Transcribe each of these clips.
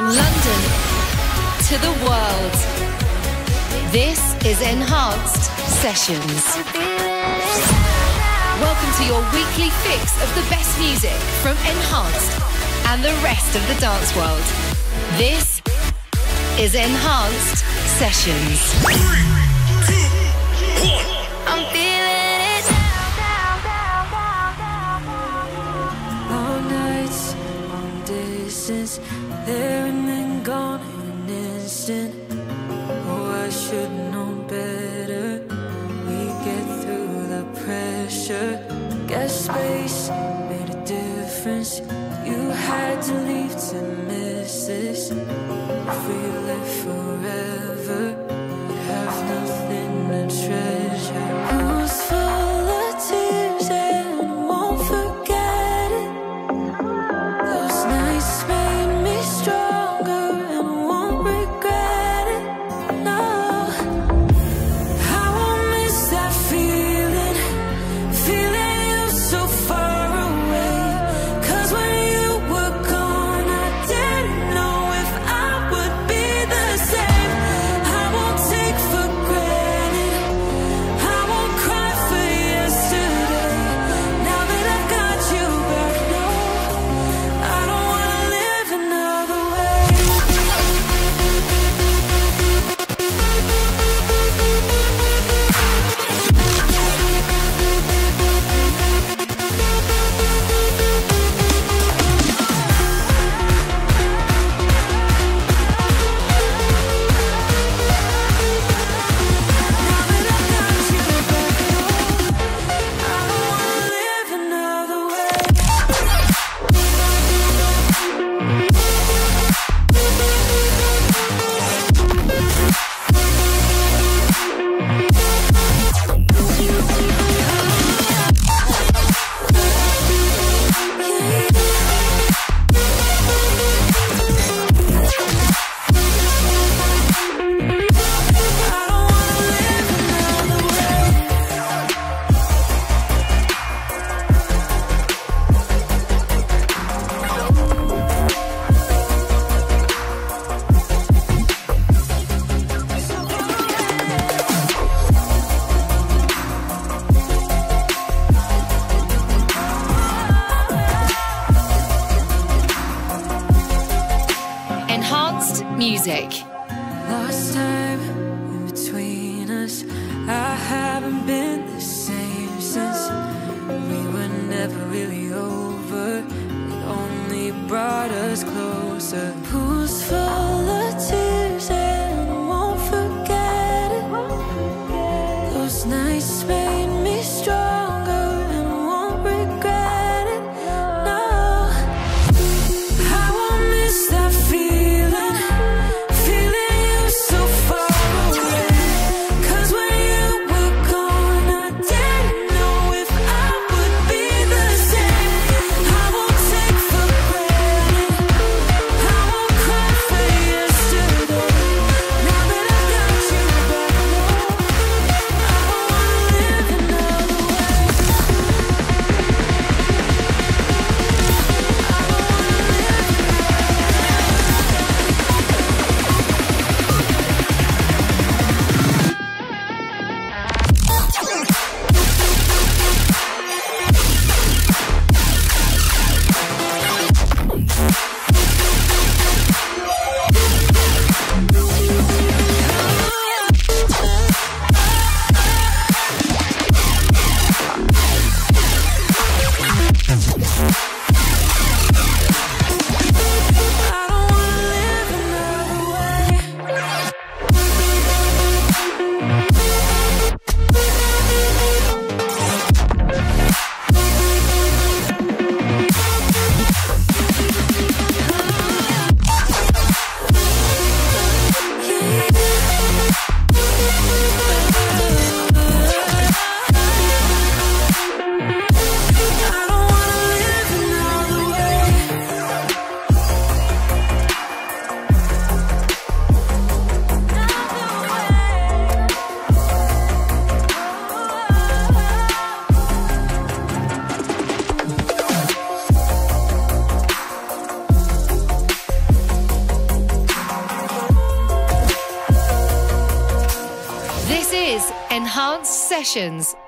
From London to the world, this is Enhanced Sessions. Welcome to your weekly fix of the best music from Enhanced and the rest of the dance world. This is Enhanced Sessions. Three, two, one. easily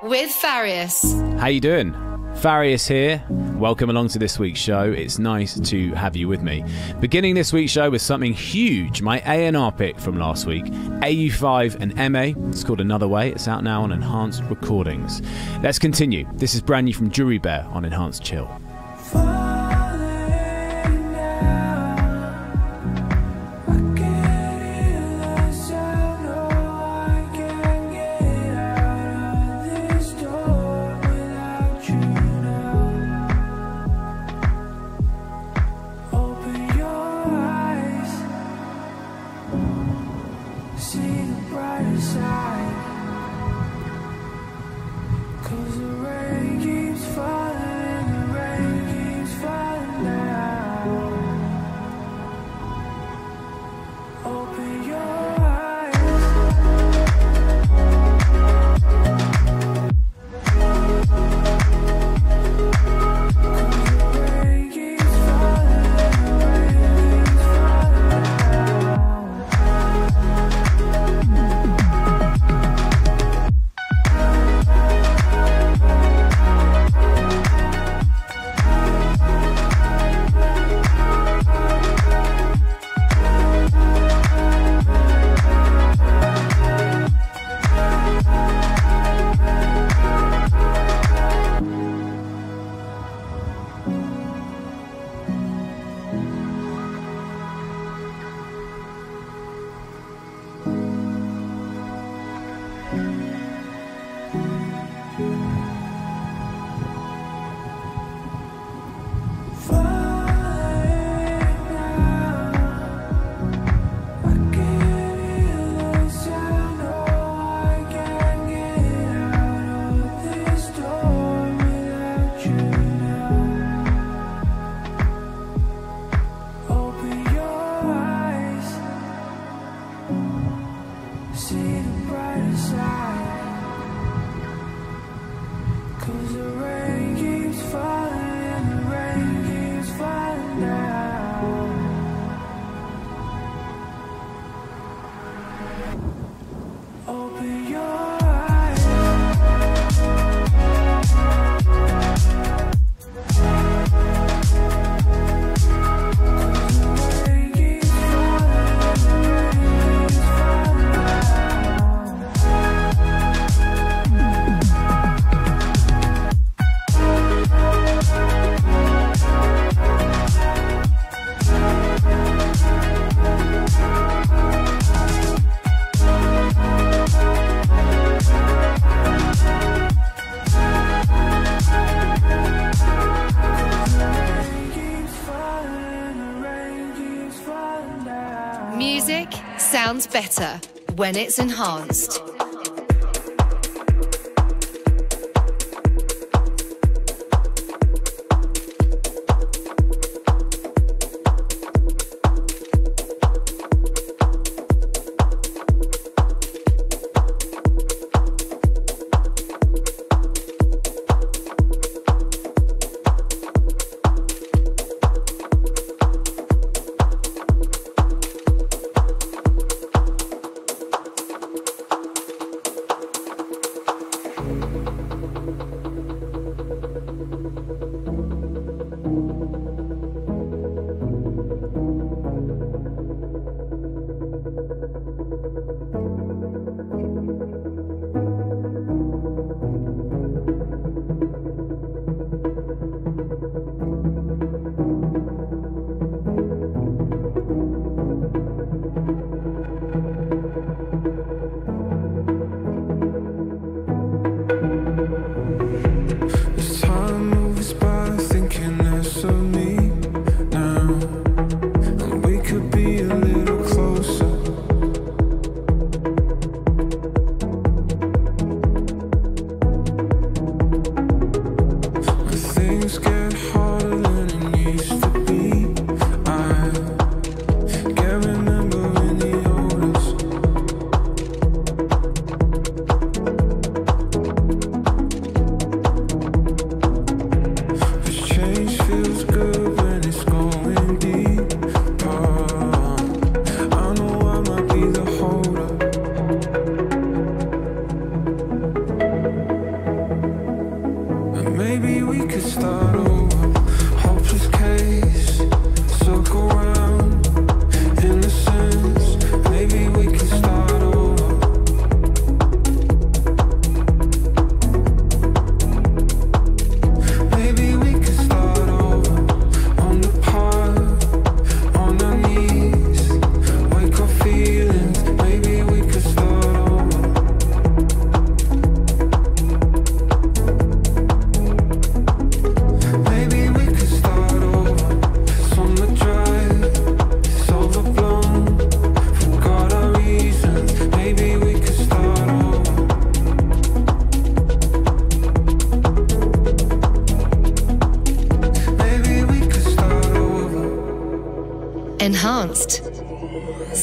with Farius. How you doing? Farius here. Welcome along to this week's show. It's nice to have you with me. Beginning this week's show with something huge, my A&R pick from last week, AU5 and EMME. It's called Another Way. It's out now on Enhanced Recordings. Let's continue. This is brand new from Dreweybear on Enhanced Chill. Better it's enhanced.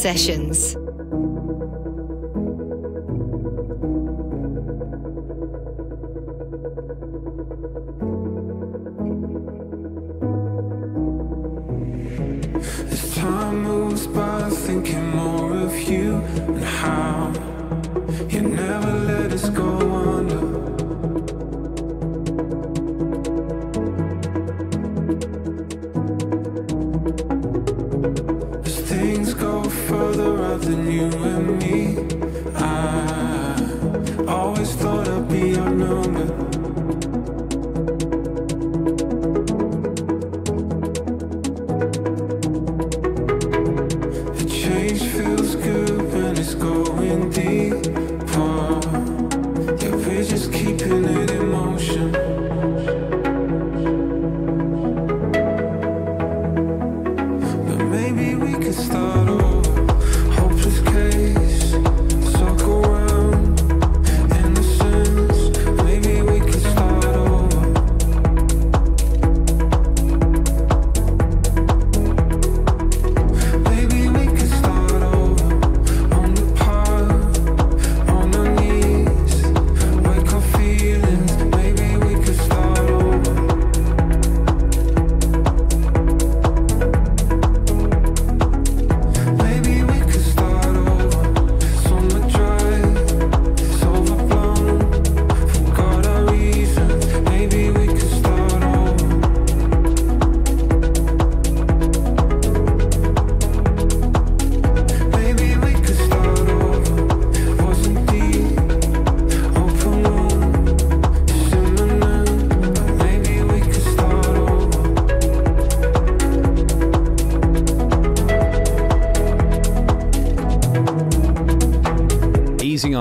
Sessions.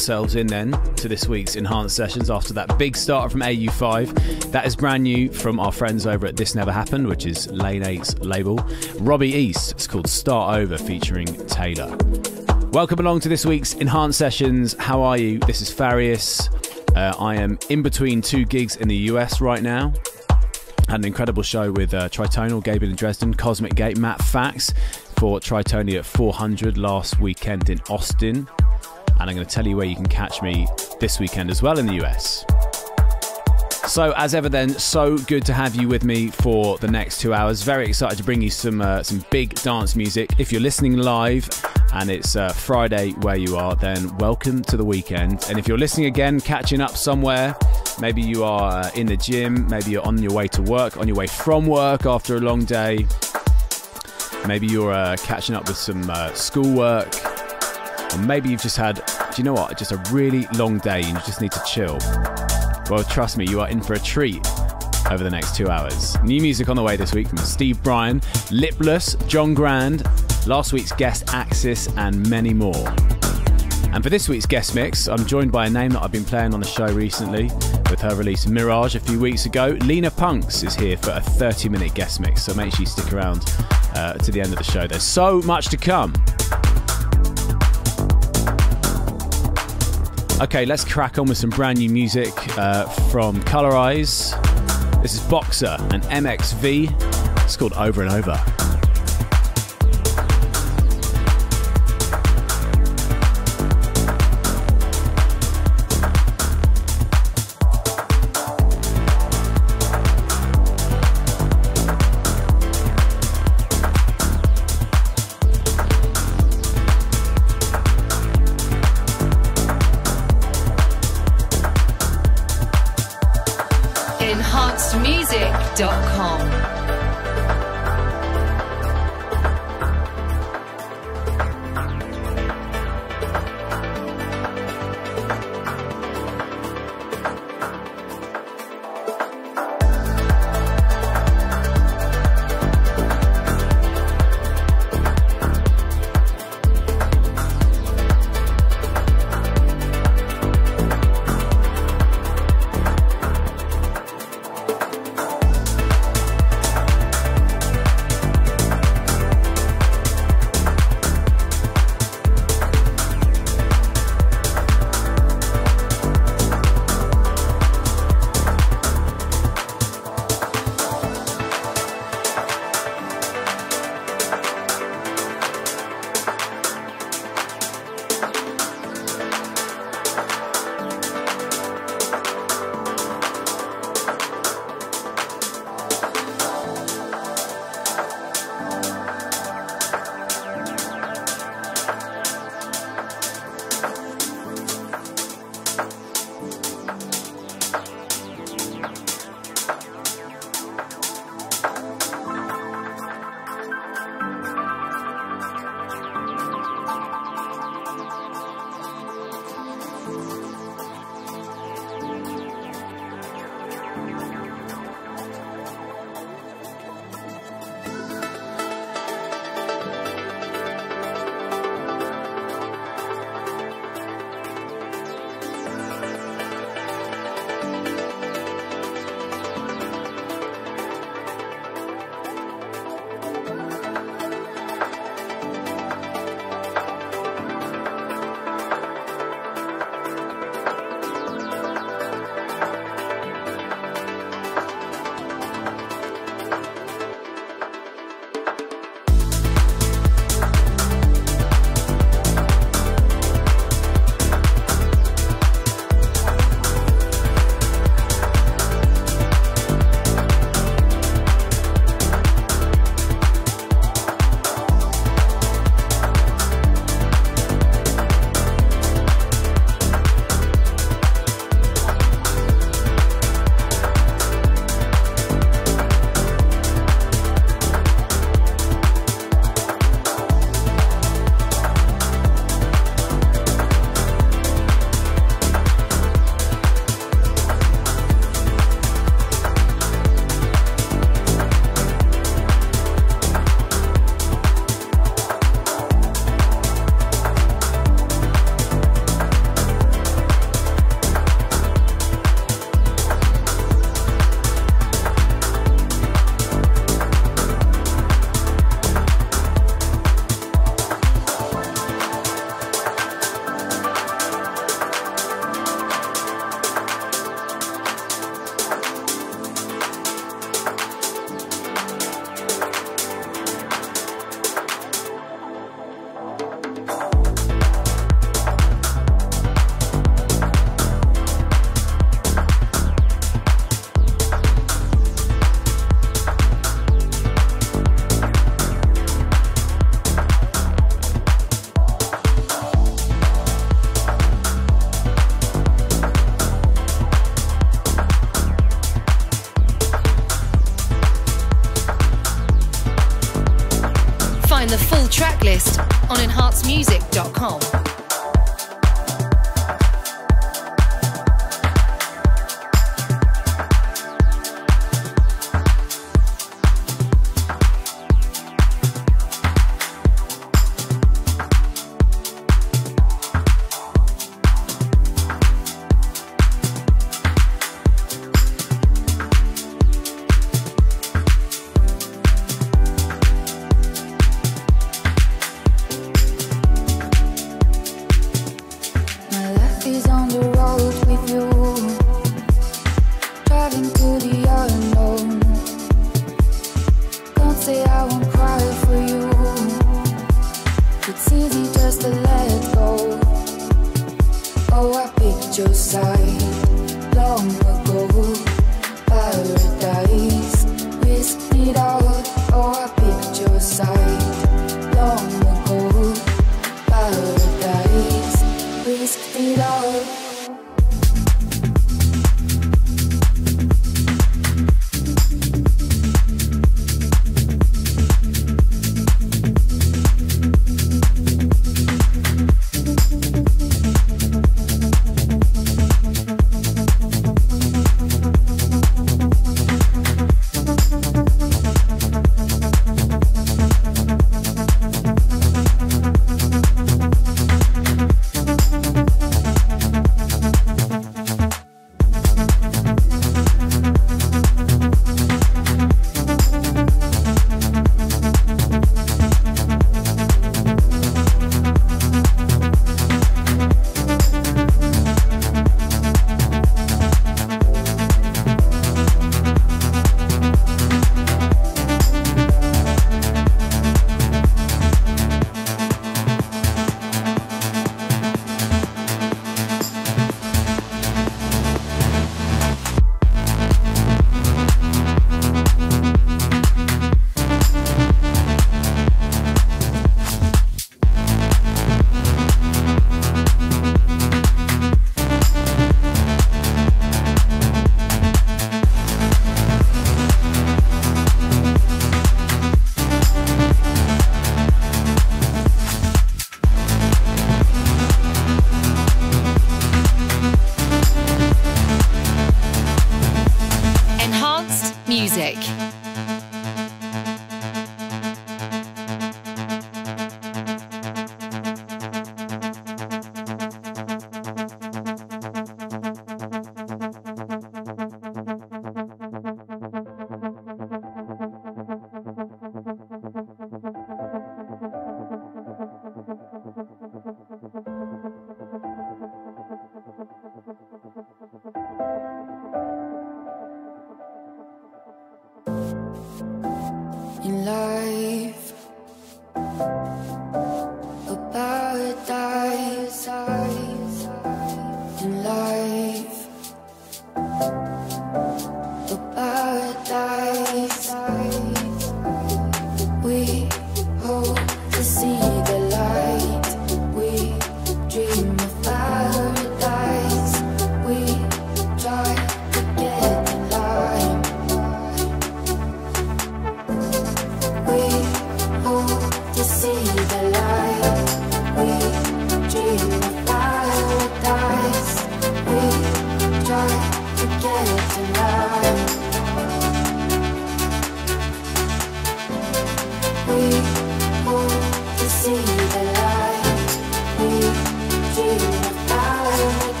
Ourselves in then to this week's enhanced sessions after that big start from AU5. That is brand new from our friends over at This Never Happened, which is Lane 8's label. Robby East, it's called Start Over featuring Tailor. Welcome along to this week's enhanced sessions. How are you? This is Farius. Uh, I am in between two gigs in the US right now. Had an incredible show with uh, Tritonal, Gabriel in Dresden, Cosmic Gate, Matt Fax for Tritonia at 400 last weekend in Austin and I'm going to tell you where you can catch me this weekend as well in the US. So, as ever, then, so good to have you with me for the next two hours. Very excited to bring you some uh, some big dance music. If you're listening live and it's uh, Friday where you are, then welcome to the weekend. And if you're listening again, catching up somewhere, maybe you are uh, in the gym, maybe you're on your way to work, on your way from work after a long day, maybe you're uh, catching up with some uh, schoolwork or maybe you've just had, do you know what, just a really long day and you just need to chill. Well, trust me, you are in for a treat over the next two hours. New music on the way this week from Steve Brian, Lipless, John Grand, last week's guest Axis, and many more. And for this week's guest mix, I'm joined by a name that I've been playing on the show recently with her release Mirage a few weeks ago. Leena Punks is here for a 30 minute guest mix, so make sure you stick around uh, to the end of the show. There's so much to come. Okay, let's crack on with some brand new music uh, from Colorize. This is Boxer and MXV. It's called Over and Over.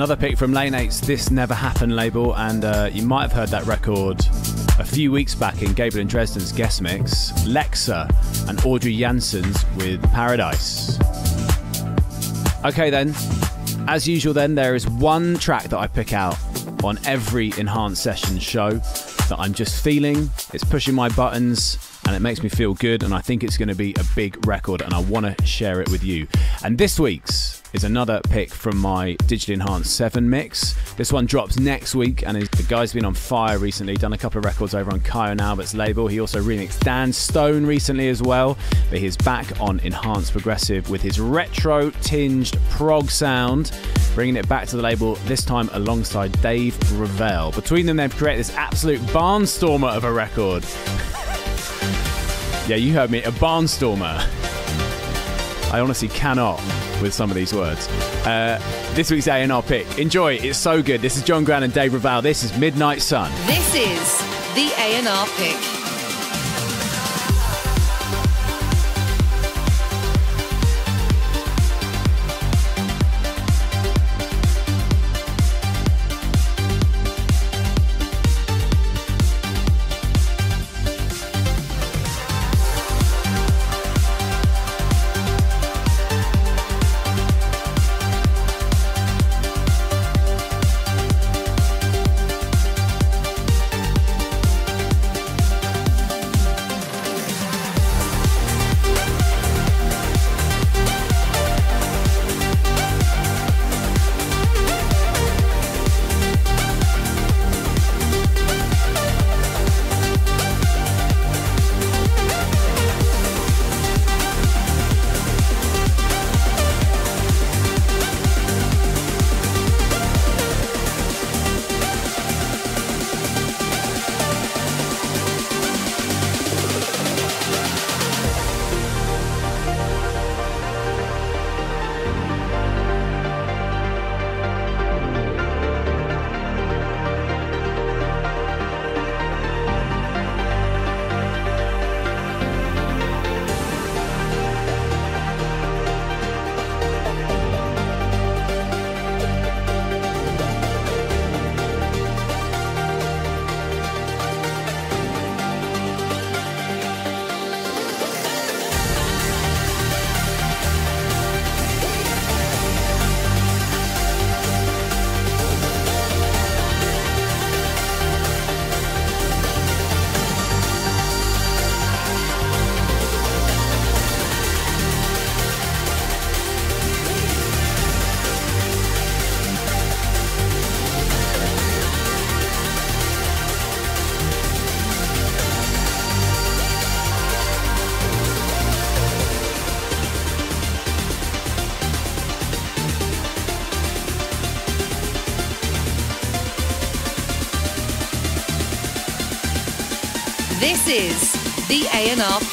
Another pick from Lane 8's This Never Happened label, and uh, you might have heard that record a few weeks back in Gabriel and Dresden's guest mix. Lexer and Audrey Janssens with Paradise. Okay, then. As usual, then, there is one track that I pick out on every Enhanced Sessions show that I'm just feeling. It's pushing my buttons and it makes me feel good, and I think it's going to be a big record, and I want to share it with you. And this week's is another pick from my Digitally Enhanced 7 mix. This one drops next week, and the guy's been on fire recently, done a couple of records over on Kyau Albert's label. He also remixed Dan Stone recently as well, but he's back on Enhanced Progressive with his retro tinged prog sound, bringing it back to the label, this time alongside Dave Raval. Between them, they've created this absolute barnstormer of a record. Yeah, you heard me, a barnstormer. I honestly cannot with some of these words. Uh, this week's A&R pick. Enjoy, it's so good. This is John Grand and Dave Raval. This is Midnight Sun. This is the A&R pick. A&R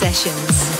Sessions.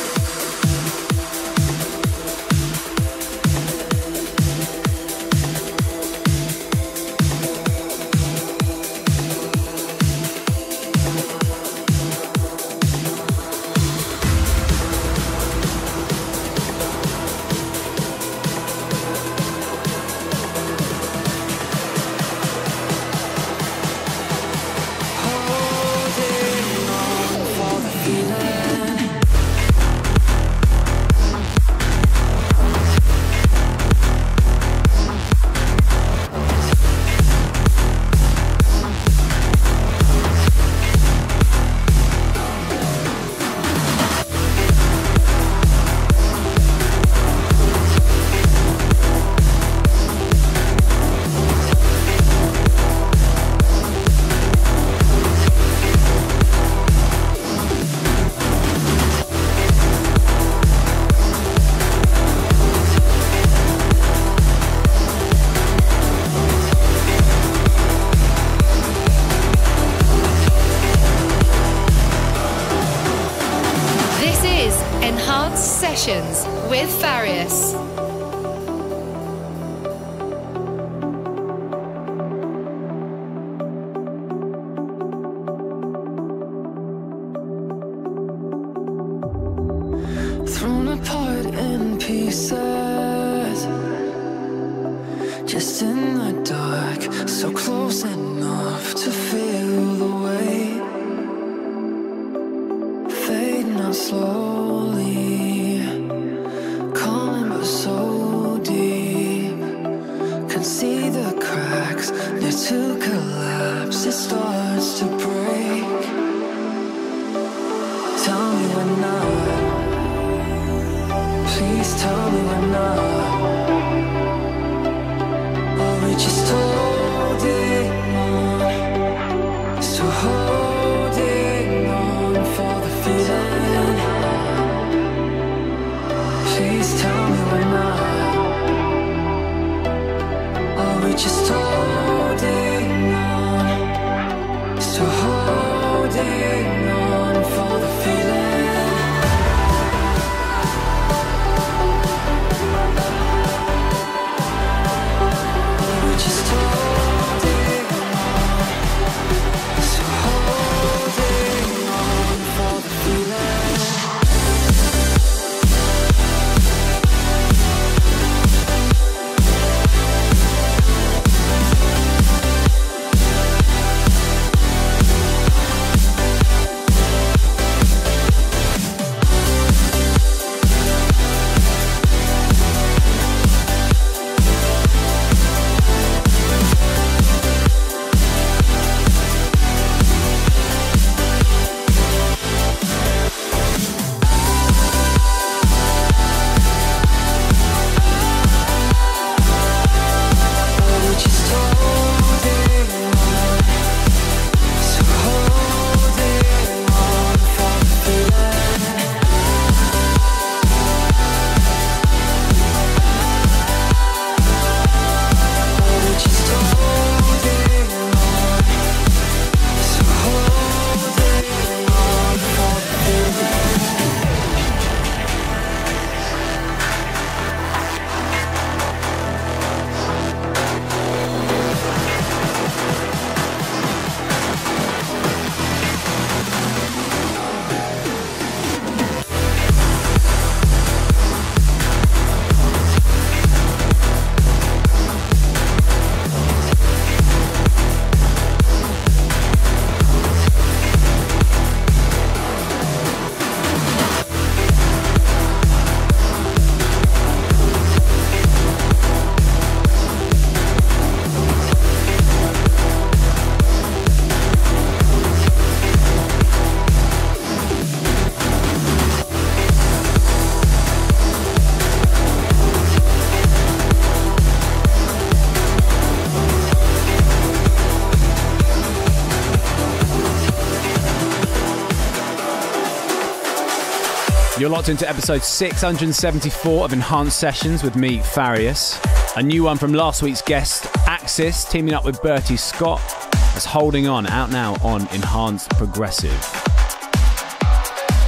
Locked into episode 674 of Enhanced Sessions with me, Farius. A new one from last week's guest, Axis, teaming up with Bertie Scott. That's holding on, out now on Enhanced Progressive.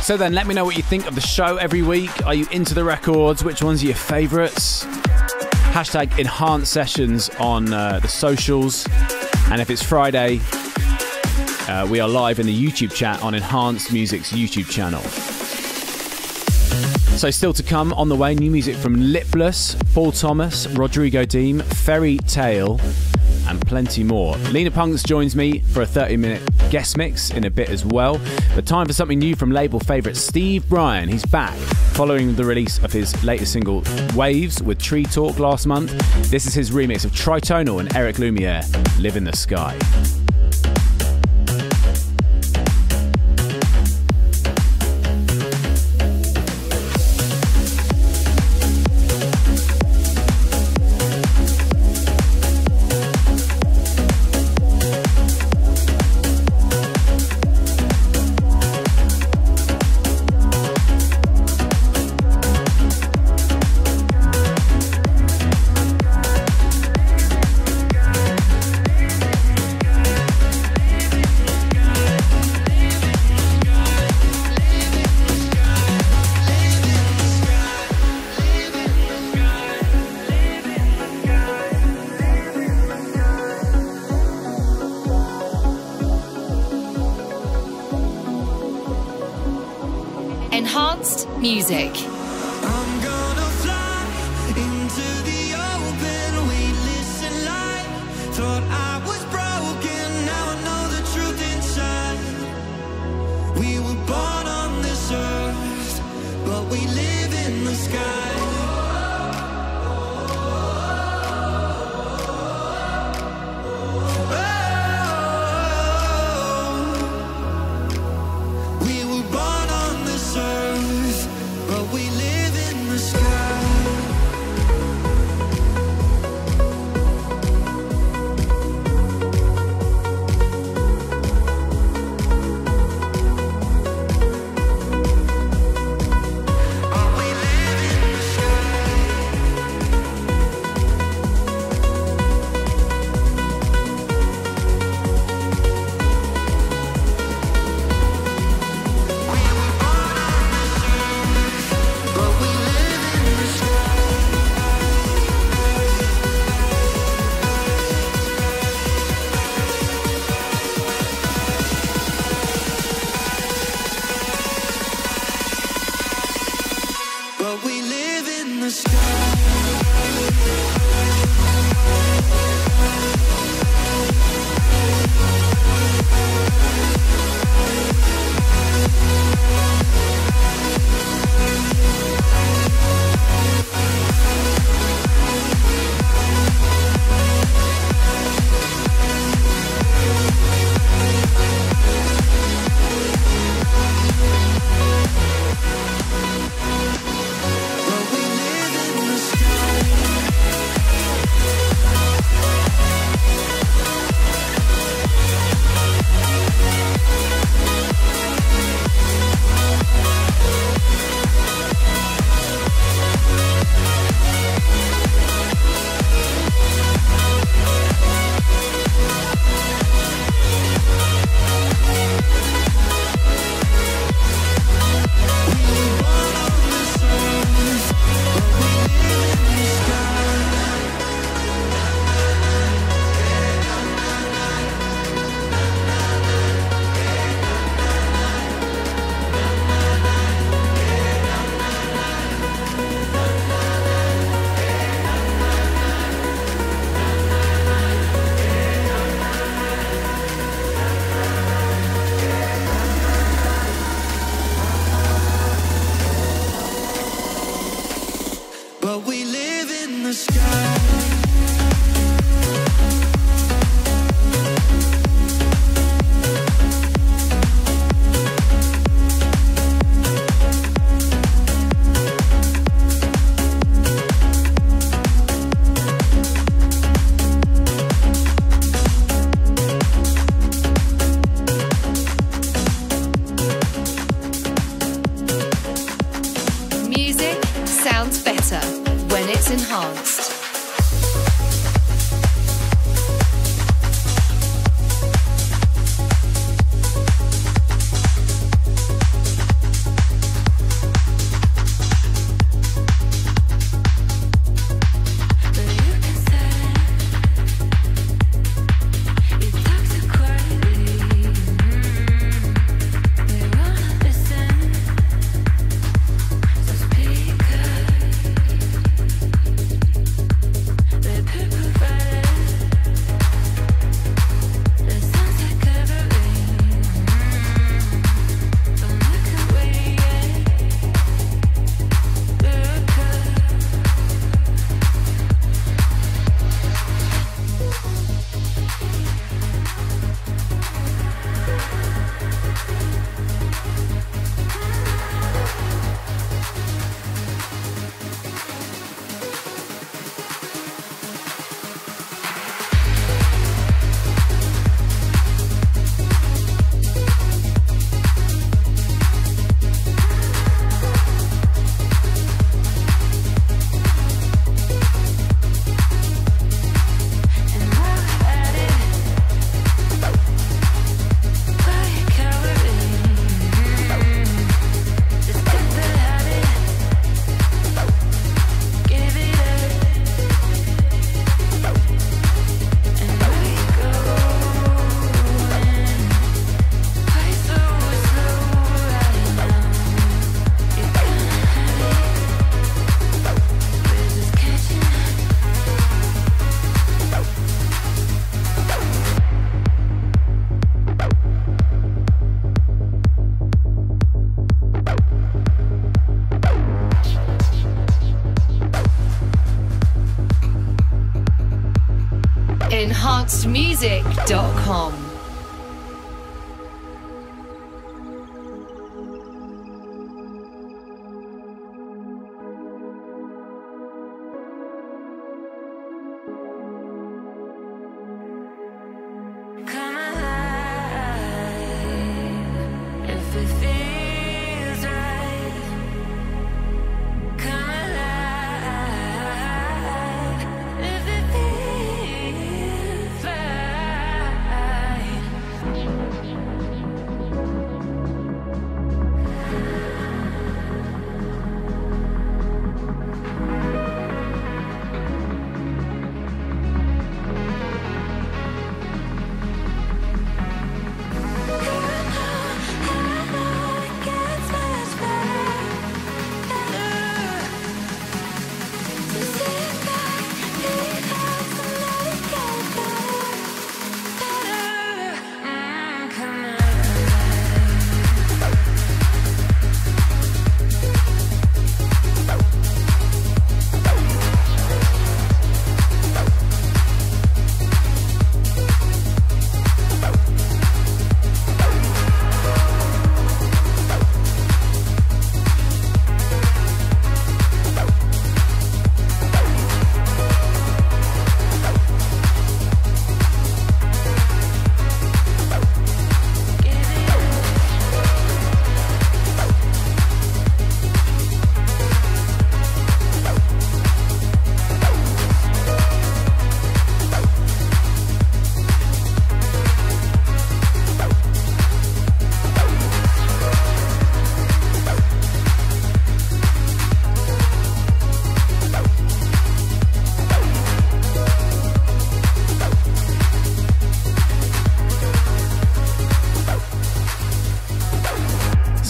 So then, let me know what you think of the show every week. Are you into the records? Which ones are your favourites? Hashtag enhanced sessions on uh, the socials. And if it's Friday, uh, we are live in the YouTube chat on Enhanced Music's YouTube channel. So, still to come on the way, new music from Lipless, Paul Thomas, Rodrigo Deem, Fairy Tale, and plenty more. Leena Punks joins me for a 30 minute guest mix in a bit as well. But time for something new from label favourite Steve Brian. He's back following the release of his latest single, Waves, with Tree Talk last month. This is his remix of Tritonal and Eric Lumiere, Live in the Sky. enhancedmusic.com.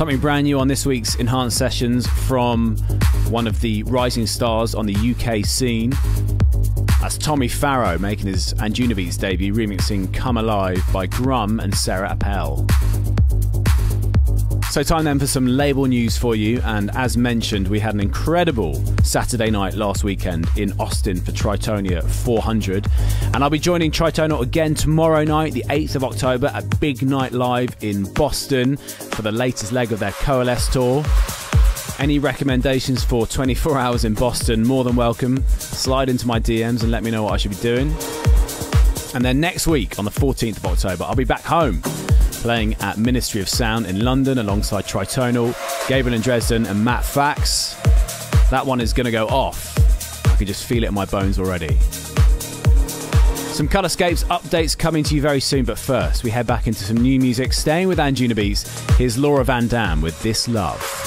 Something brand new on this week's Enhanced Sessions from one of the rising stars on the UK scene. That's Tommy Farrow making his Anjunabeats debut remixing Come Alive by Grum and Sarah Appel. So, time then for some label news for you. And as mentioned, we had an incredible Saturday night last weekend in Austin for Tritonia 400. And I'll be joining Tritonia again tomorrow night, the 8th of October, at Big Night Live in Boston for the latest leg of their Coalesce tour. Any recommendations for 24 hours in Boston, more than welcome. Slide into my DMs and let me know what I should be doing. And then next week, on the 14th of October, I'll be back home playing at Ministry of Sound in London alongside Tritonal, Gabriel and Dresden, and Matt Fax. That one is going to go off. I can just feel it in my bones already. Some Colorscapes updates coming to you very soon, but first we head back into some new music. Staying with Anjunabeats, here's Laura Van Dam with This Love.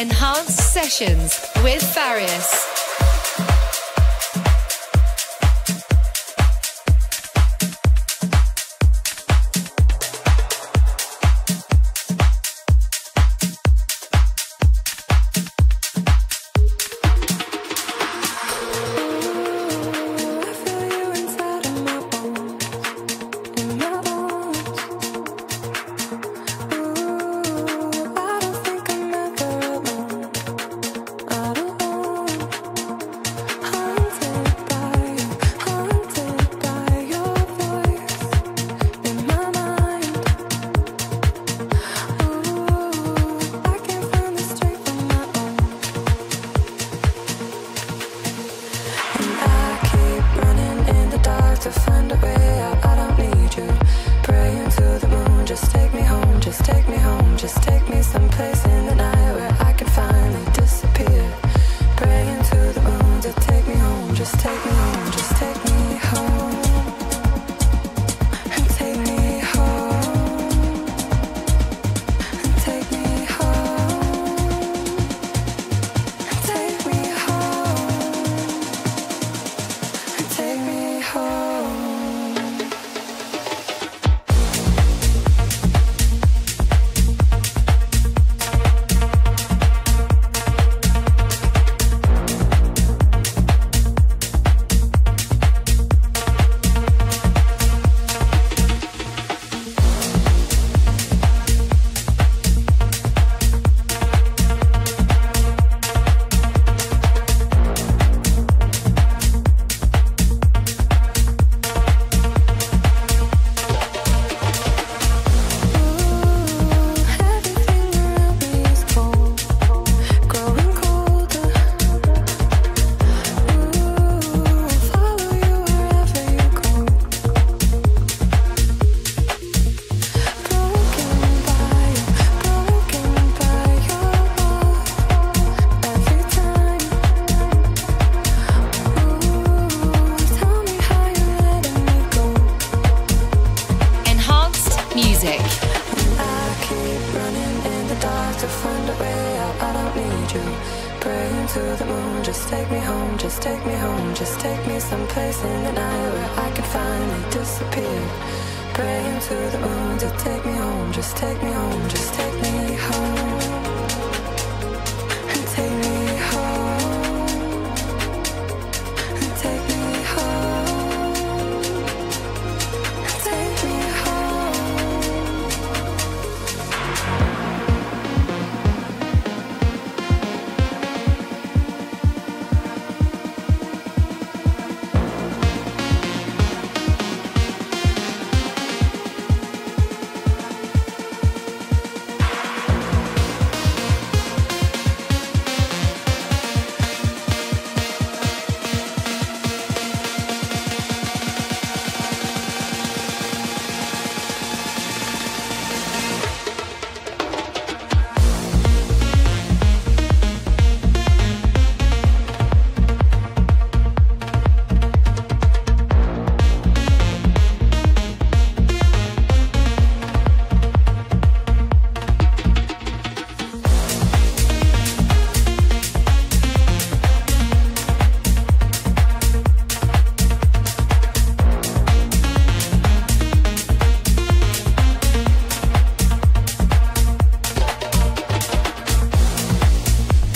Enhanced Sessions with Farius.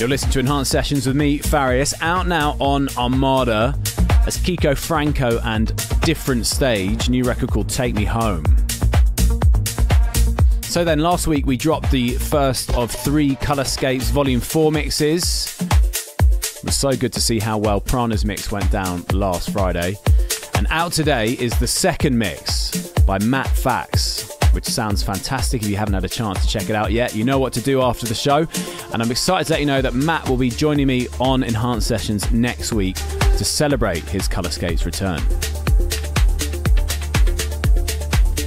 You're listening to Enhanced Sessions with me, Farius, out now on Armada as Kiko Franco and Different Stage, new record called Take Me Home. So then, last week we dropped the first of three Colorscapes Volume 4 mixes. It was so good to see how well Prana's mix went down last Friday. And out today is the second mix by Matt Fax which sounds fantastic. If you haven't had a chance to check it out yet, you know what to do after the show. And I'm excited to let you know that Matt will be joining me on Enhanced Sessions next week to celebrate his Colorscapes return.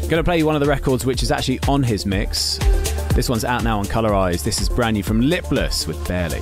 Going to play you one of the records which is actually on his mix. This one's out now on Colorize. This is brand new from Lipless with Barely.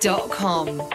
enhancedmusic.com. enhancemusic.com.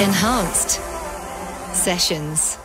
Enhanced Sessions.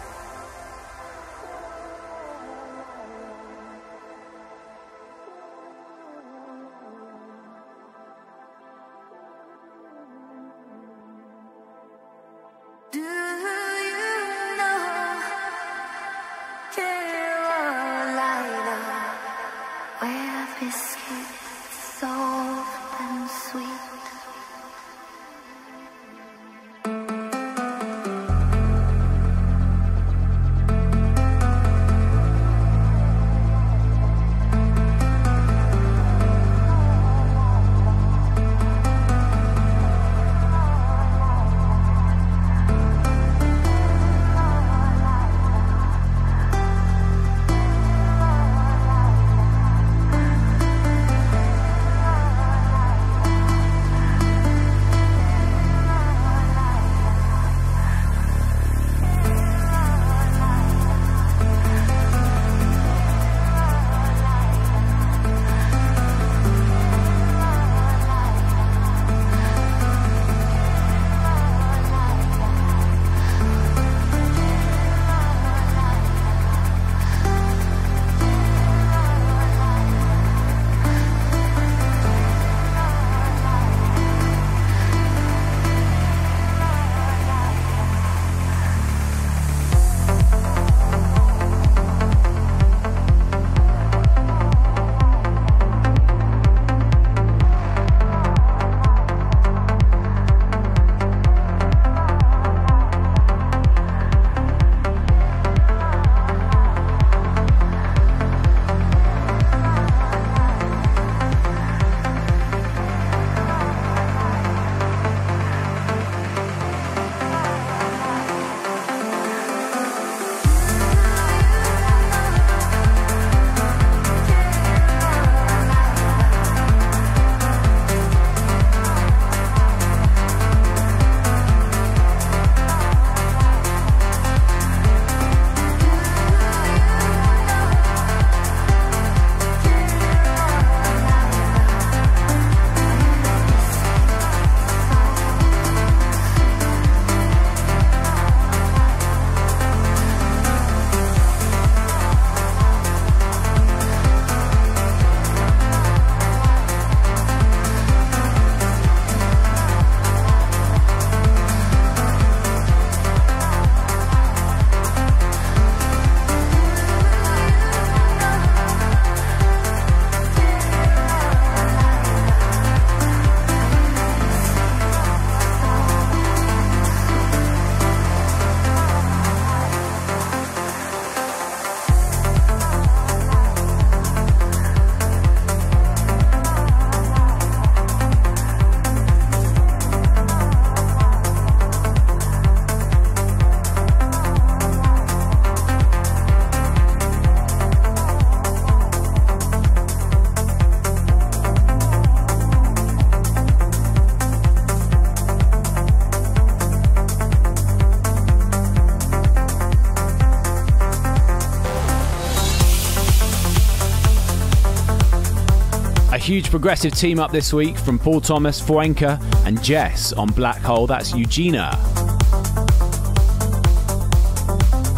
Huge progressive team up this week from Paul Thomas, Fuenka, and Jess on Black Hole. That's Eugenia.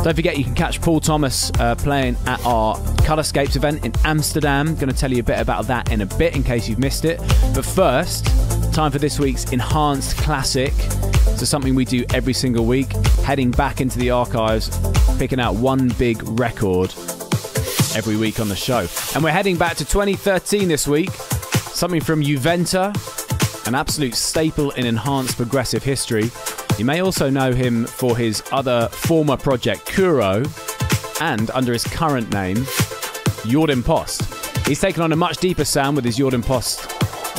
Don't forget, you can catch Paul Thomas uh, playing at our Colorscapes event in Amsterdam. Going to tell you a bit about that in a bit in case you've missed it. But first, time for this week's Enhanced Classic. So, something we do every single week, heading back into the archives, picking out one big record every week on the show. And we're heading back to 2013 this week. Something from Juventa, an absolute staple in enhanced progressive history. You may also know him for his other former project, Kuro, and under his current name, Jordan Post. He's taken on a much deeper sound with his Jordan Post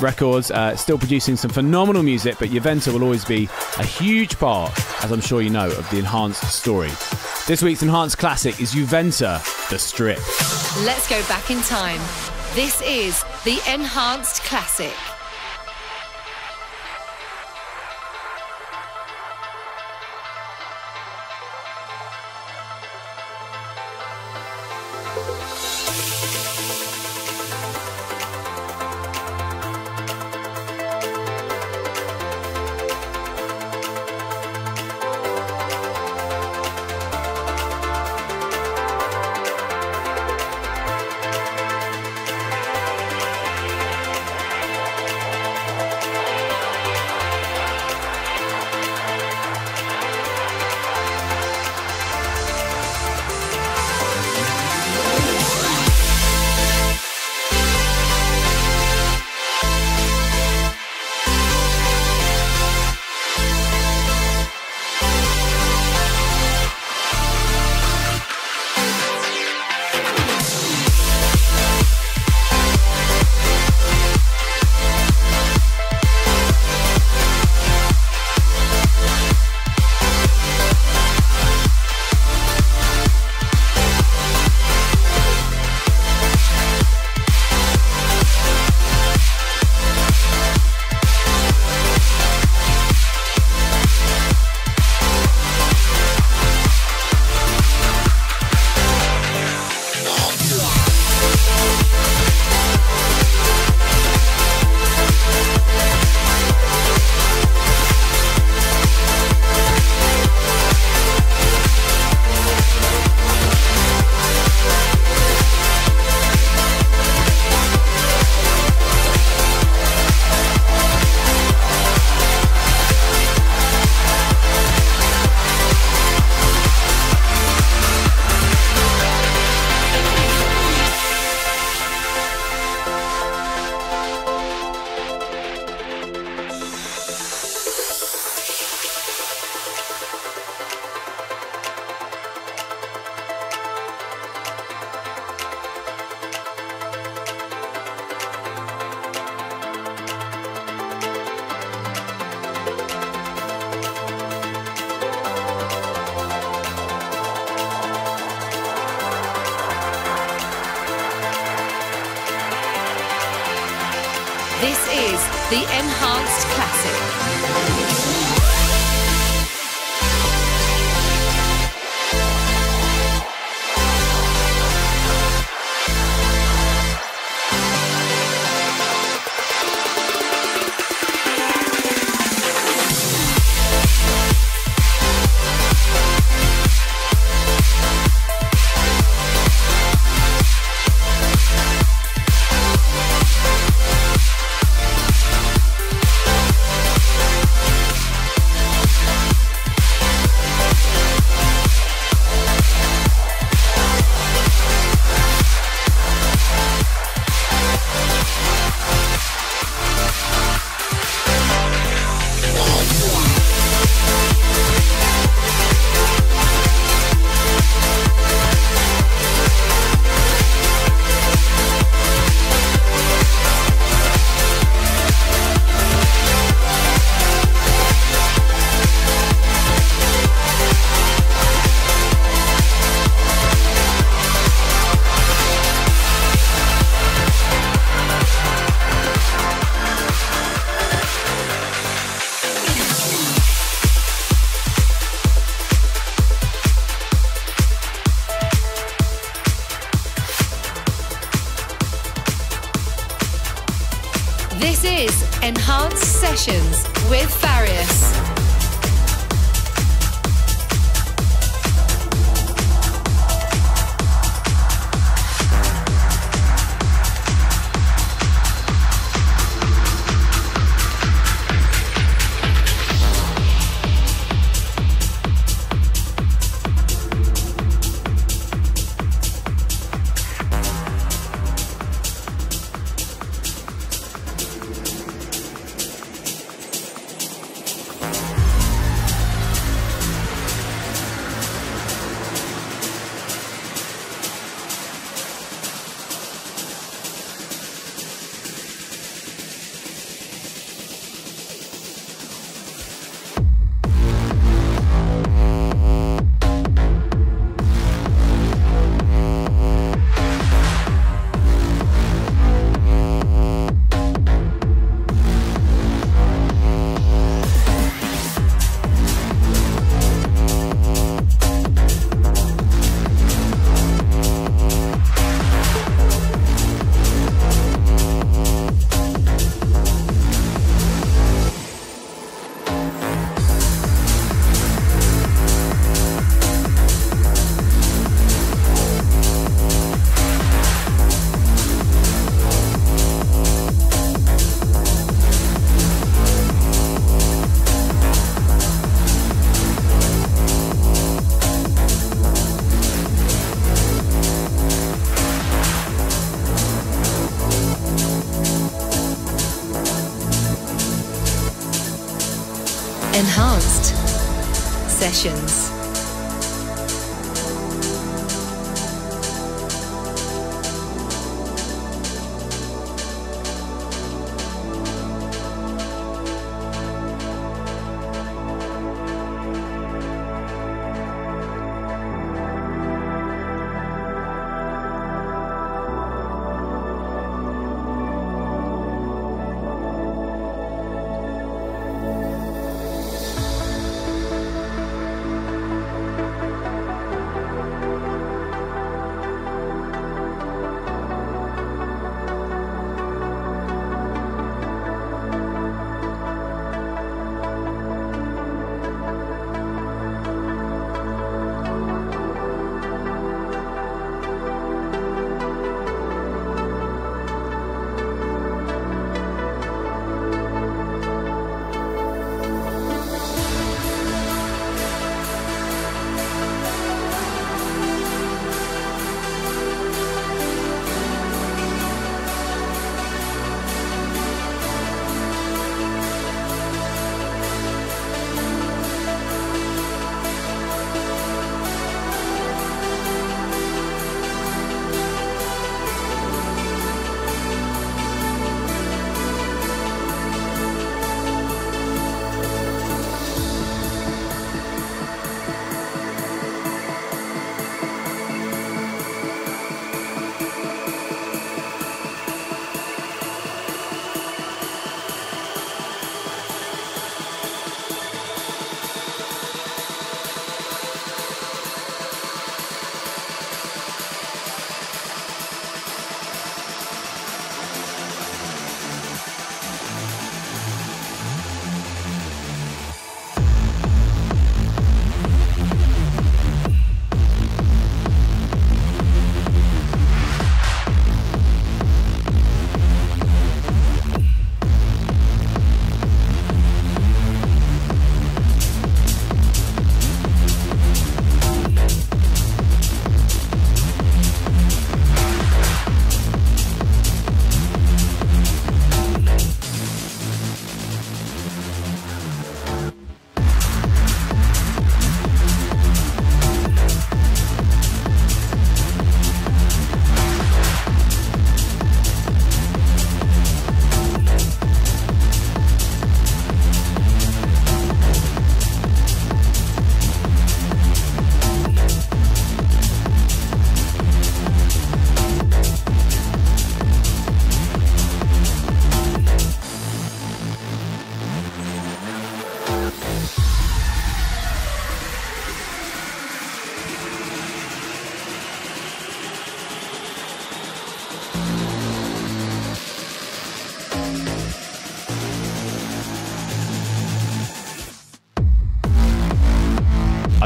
records, uh, still producing some phenomenal music, but Juventa will always be a huge part, as I'm sure you know, of the enhanced story. This week's enhanced classic is Juventa, The Strip. Let's go back in time. This is the Enhanced Classic.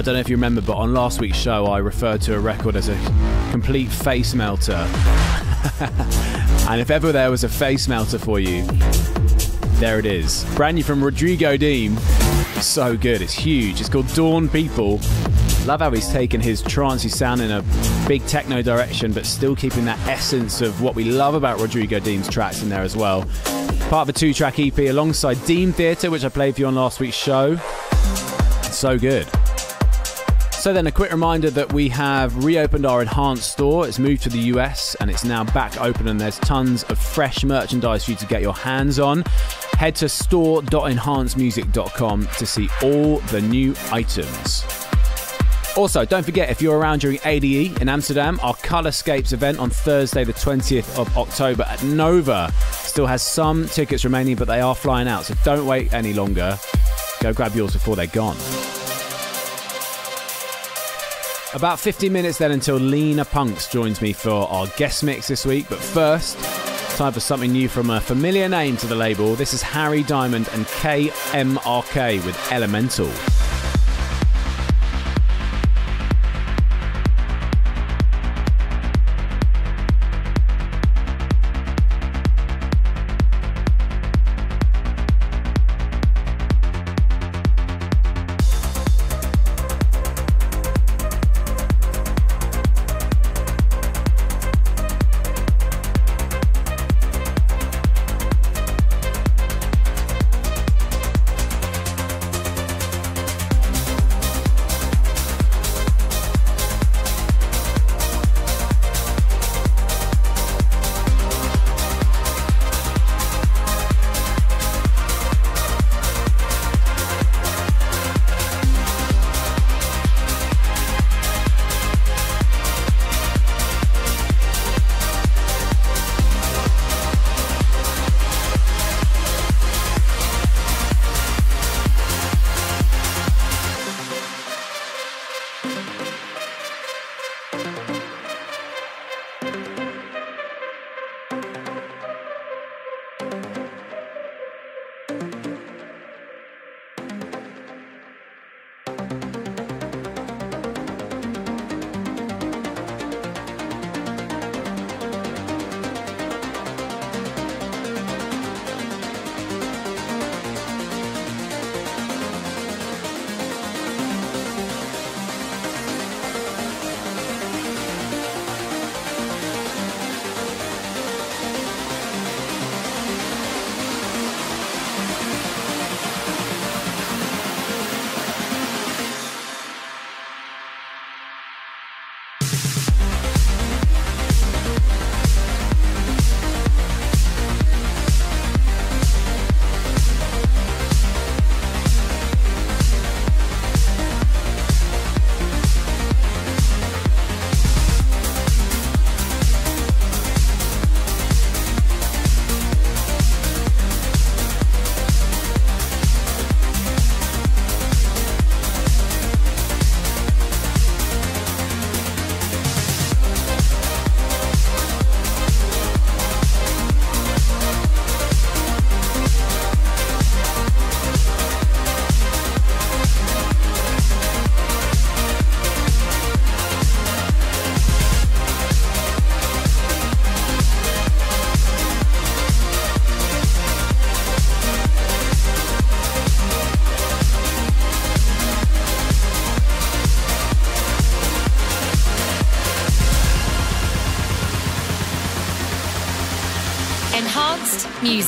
Don't know if you remember, but on last week's show, I referred to a record as a complete face melter. and if ever there was a face melter for you, there it is. Brand new from Rodrigo Deem. So good, it's huge. It's called Dawn People. Love how he's taken his trancey sound in a big techno direction, but still keeping that essence of what we love about Rodrigo Deem's tracks in there as well. Part of a two track EP alongside Deem Theatre, which I played for you on last week's show. So good. So, then a quick reminder that we have reopened our enhanced store. It's moved to the US and it's now back open, and there's tons of fresh merchandise for you to get your hands on. Head to store.enhancedmusic.com to see all the new items. Also, don't forget if you're around during ADE in Amsterdam, our Colorscapes event on Thursday, the 20th of October at Nova still has some tickets remaining, but they are flying out, so don't wait any longer. Go grab yours before they're gone. About 50 minutes then until Leena Punks joins me for our guest mix this week, but first, time for something new from a familiar name to the label. This is Harry Diamond and KMRK with Elemental.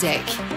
Music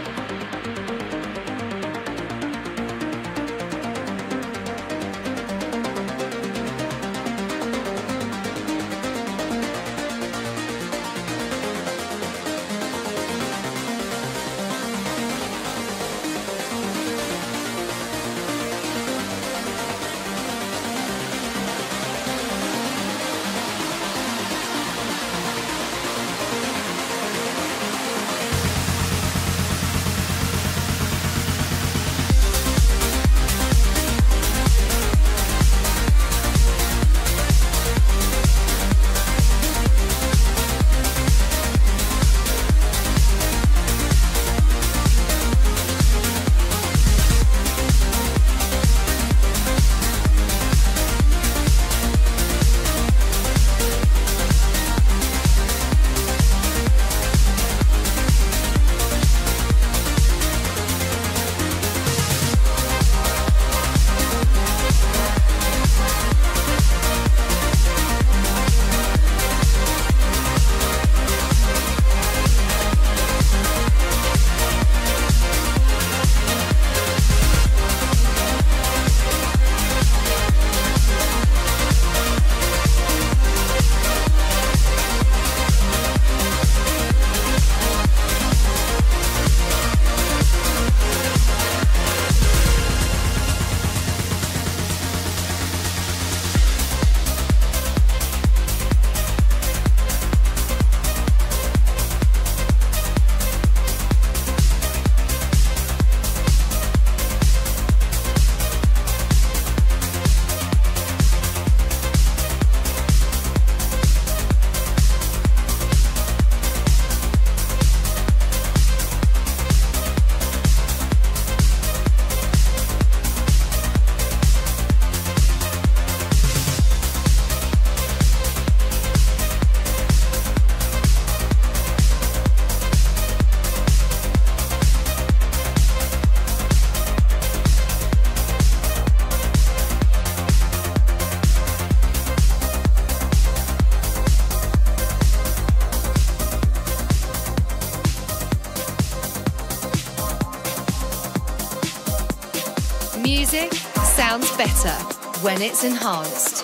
when it's enhanced.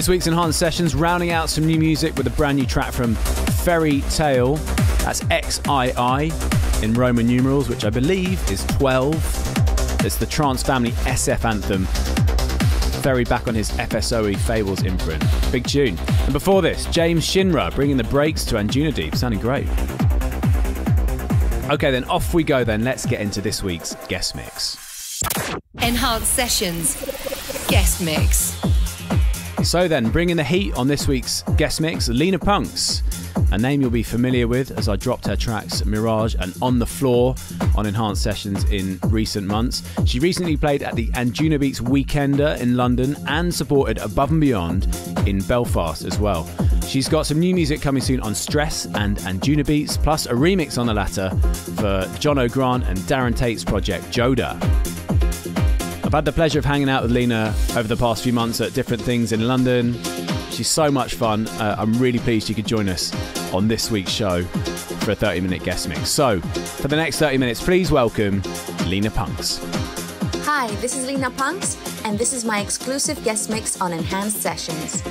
This week's Enhanced Sessions rounding out some new music with a brand new track from Ferry Tayle. That's XII in Roman numerals, which I believe is 12. It's the Trance Family SF anthem. Ferry back on his FSOE Fables imprint. Big tune. And before this, James Shinra bringing the breaks to Anjunadeep, sounding great. Okay, then off we go. Then let's get into this week's guest mix. Enhanced Sessions Guest Mix. So then, bringing the heat on this week's guest mix, Leena Punks a name you'll be familiar with as I dropped her tracks Mirage and On the Floor on Enhanced Sessions in recent months. She recently played at the Anjunabeats Weekender in London and supported Above and Beyond in Belfast as well. She's got some new music coming soon on Stress and Anjunabeats, plus a remix on the latter for John Grand and Darren Tate's project Joda. I've had the pleasure of hanging out with Leena over the past few months at different things in London. She's so much fun. Uh, I'm really pleased you could join us on this week's show for a 30 minute guest mix. So, for the next 30 minutes, please welcome Leena Punks. Hi, this is Leena Punks, and this is my exclusive guest mix on Enhanced Sessions.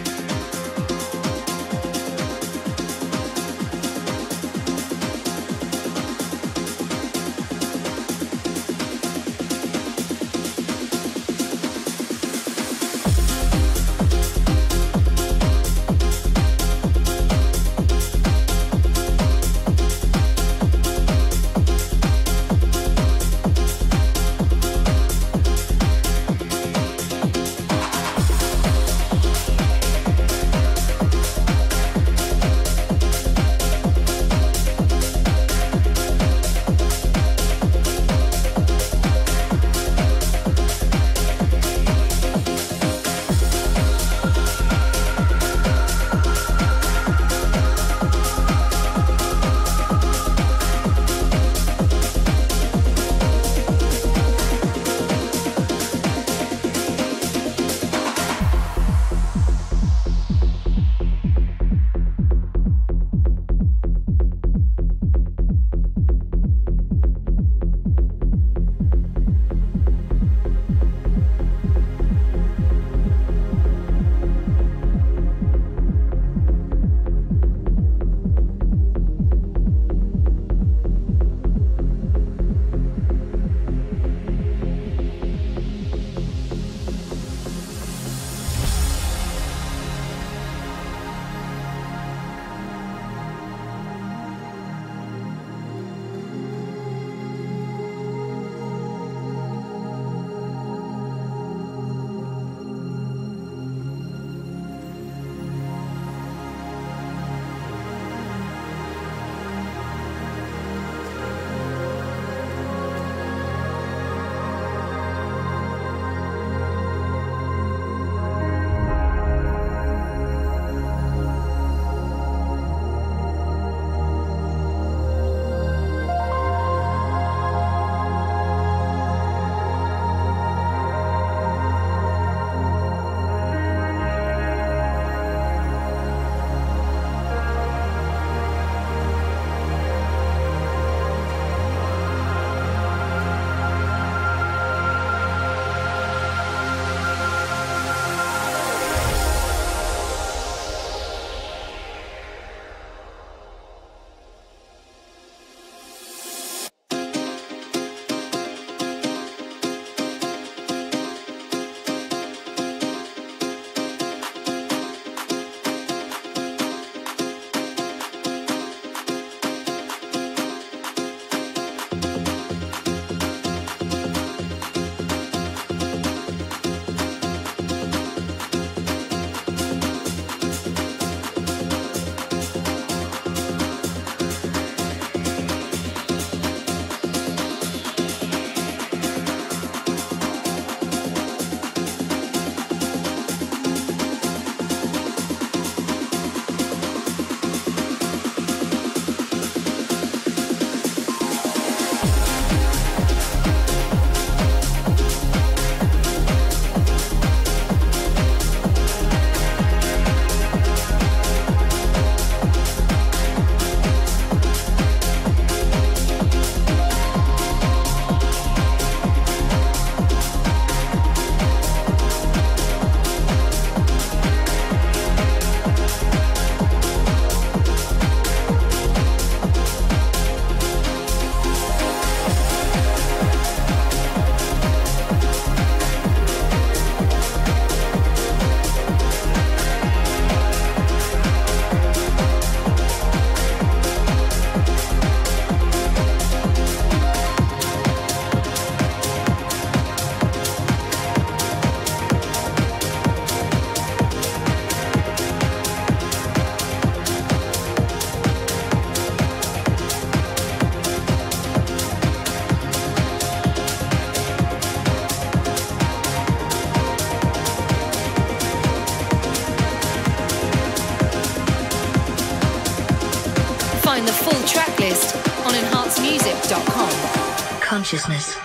Consciousness.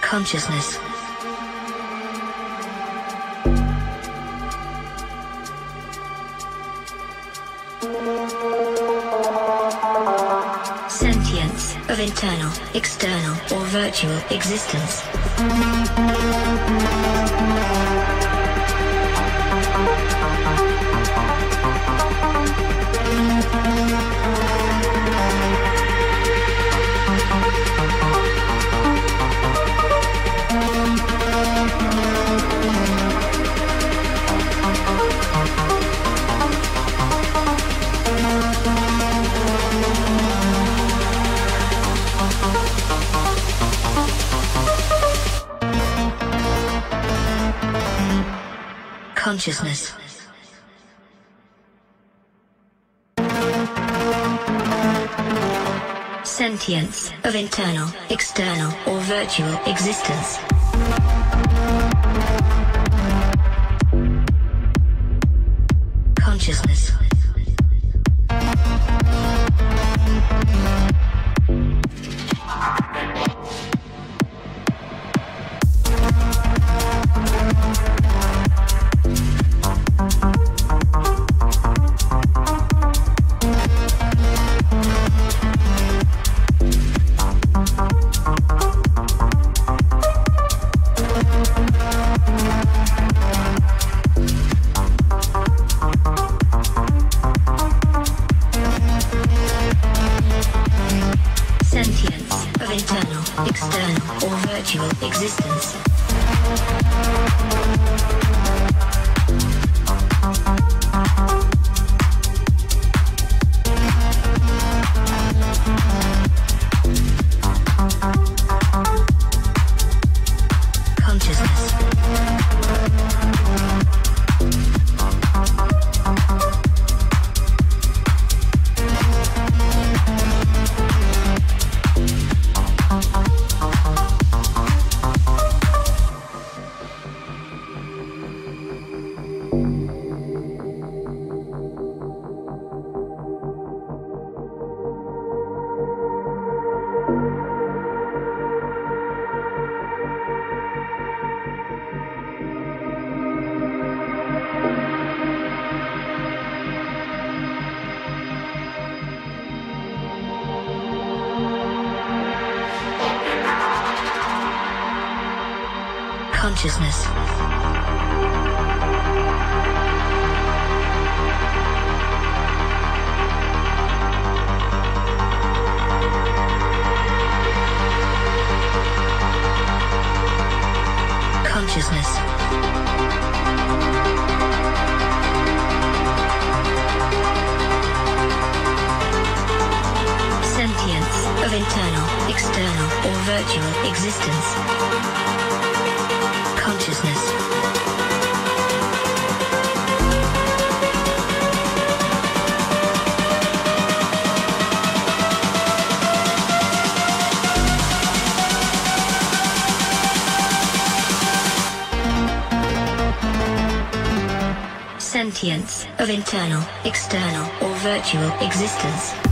Consciousness. Of internal, external, or virtual existence. Consciousness. Sentience of internal, external, or virtual existence. Virtual existence.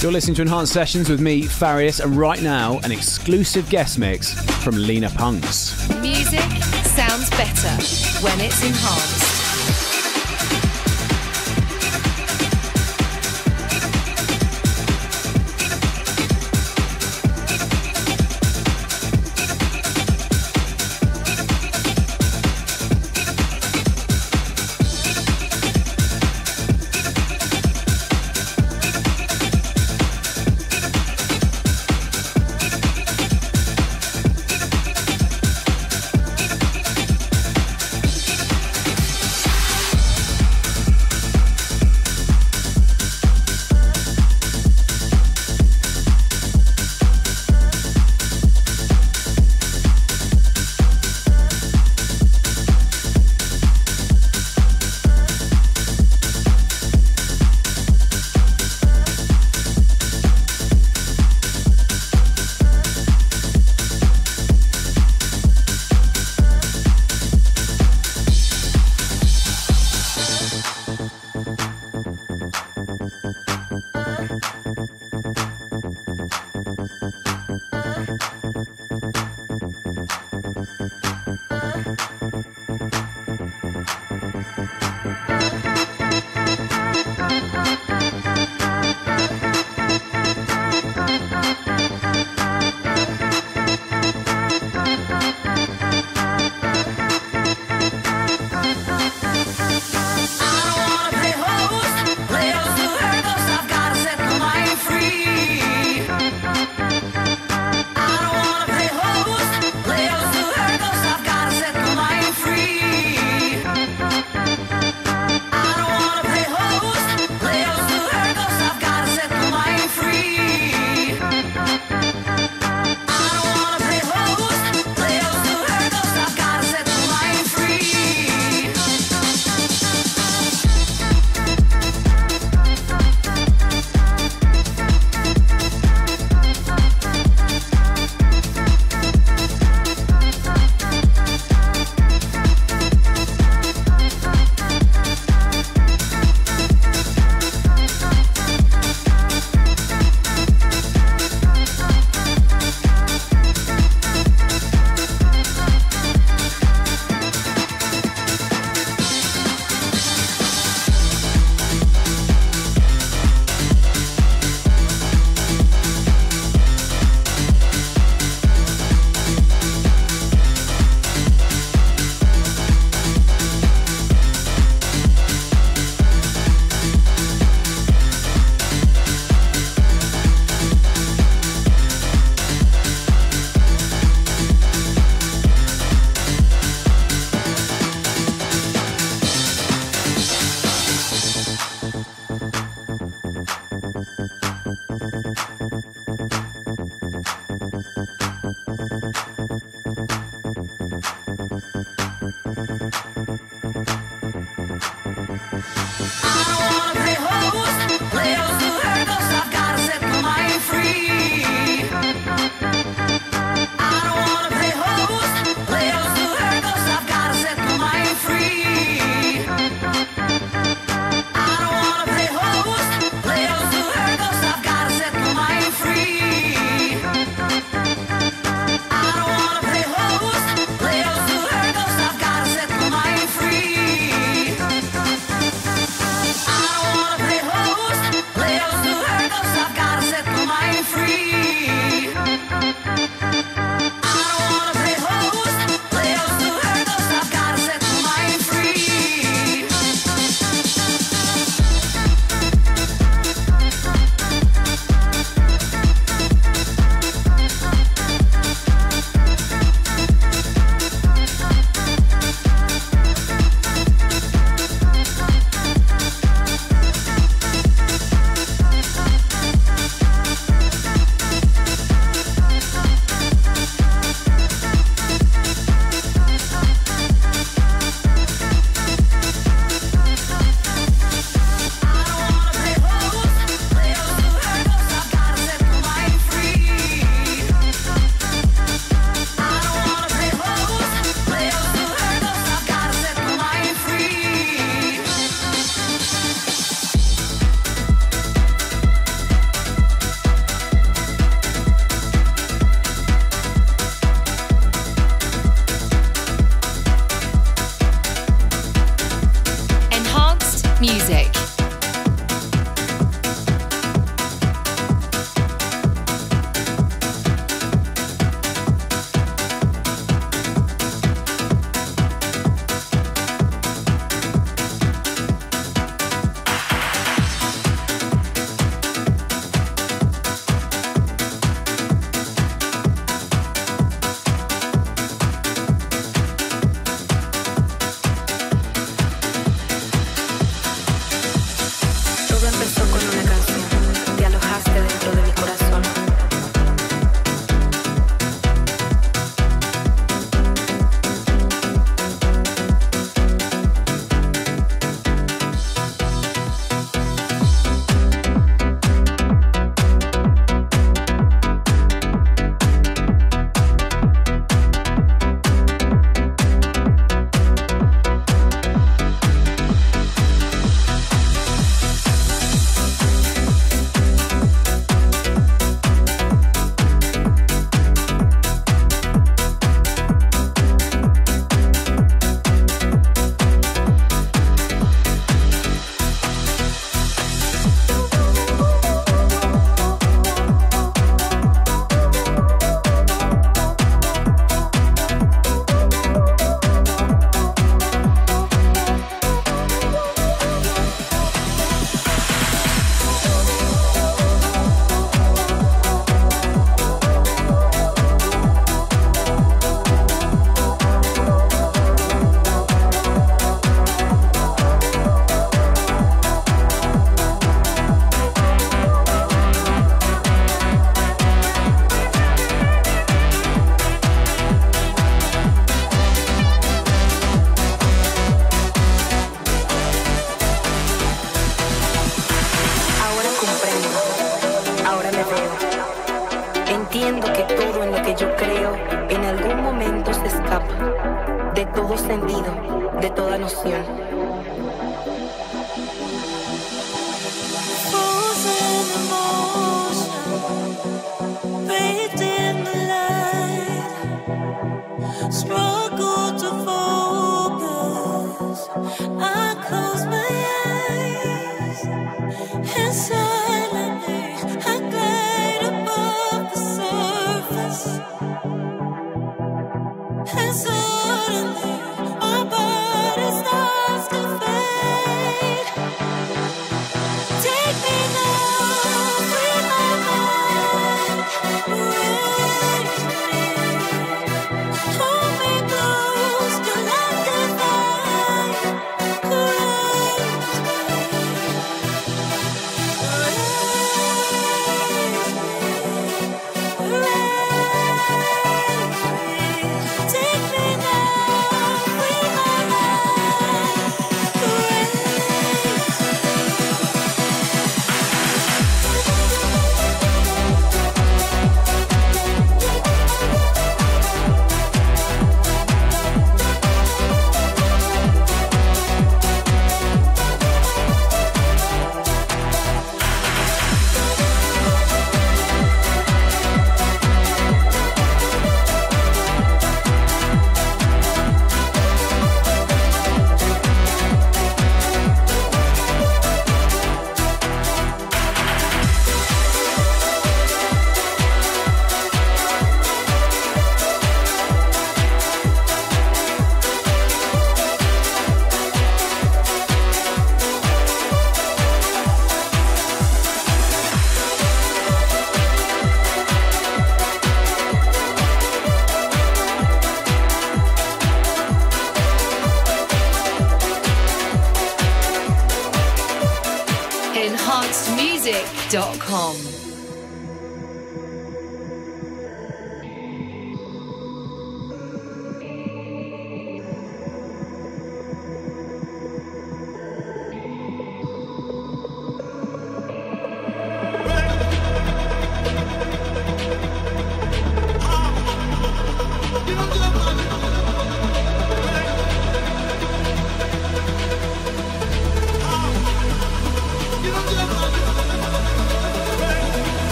You're listening to Enhanced Sessions with me, Farius, and right now, an exclusive guest mix from Leena Punks. Music sounds better when it's enhanced.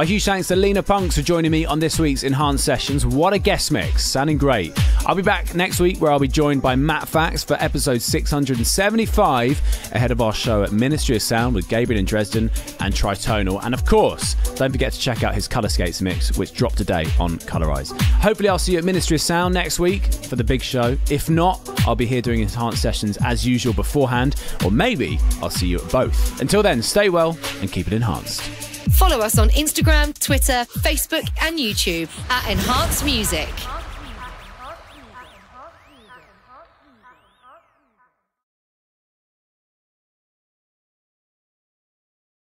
My huge thanks to Leena Punks for joining me on this week's Enhanced Sessions. What a guest mix, sounding great. I'll be back next week where I'll be joined by Matt Fax for episode 675 ahead of our show at Ministry of Sound with Gabriel in Dresden and Tritonal. And of course, don't forget to check out his Colour Skates mix, which dropped today on Colorize. Hopefully, I'll see you at Ministry of Sound next week for the big show. If not, I'll be here doing enhanced sessions as usual beforehand, or maybe I'll see you at both. Until then, stay well and keep it enhanced. Follow us on Instagram, Twitter, Facebook, and YouTube at Enhanced Music.